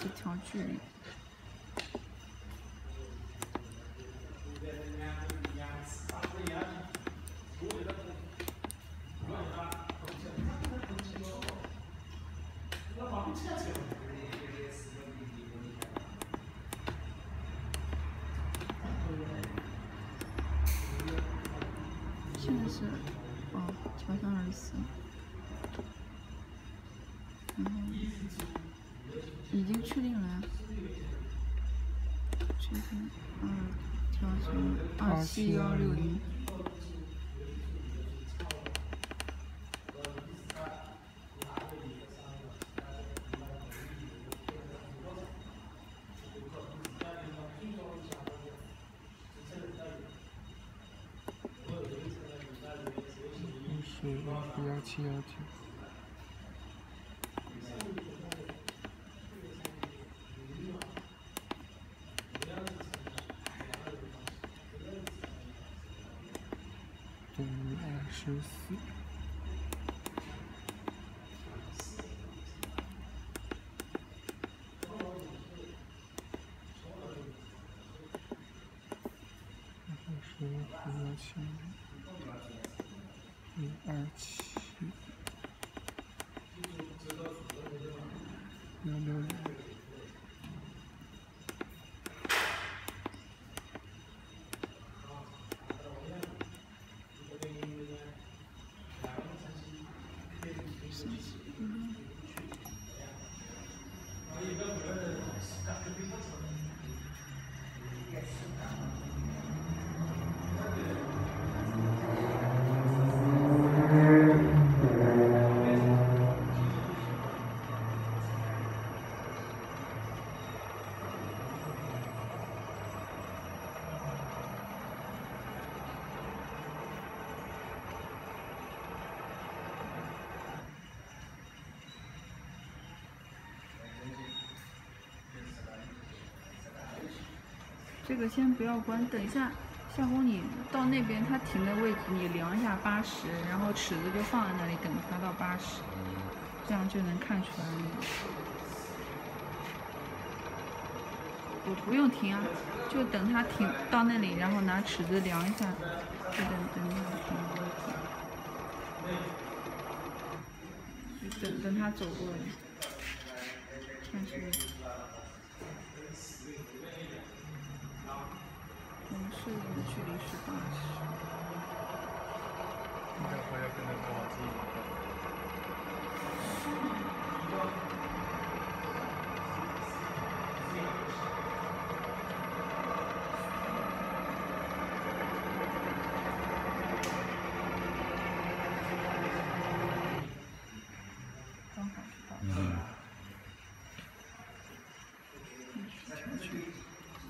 始调距离。现在是哦，调成二十四，然后已经确定了呀，确定二调成二七幺六零。是幺七幺九。十四。然后是幺七。一二七这个先不要关，等一下，夏红你到那边他停的位置，你量一下八十，然后尺子就放在那里等他到八十，这样就能看出来了。我不用停啊，就等他停到那里，然后拿尺子量一下，就等等他停的位置，就等等他走过来，看是。是距离是八十，应该说要变得更好一些。一个，四，四，四，四，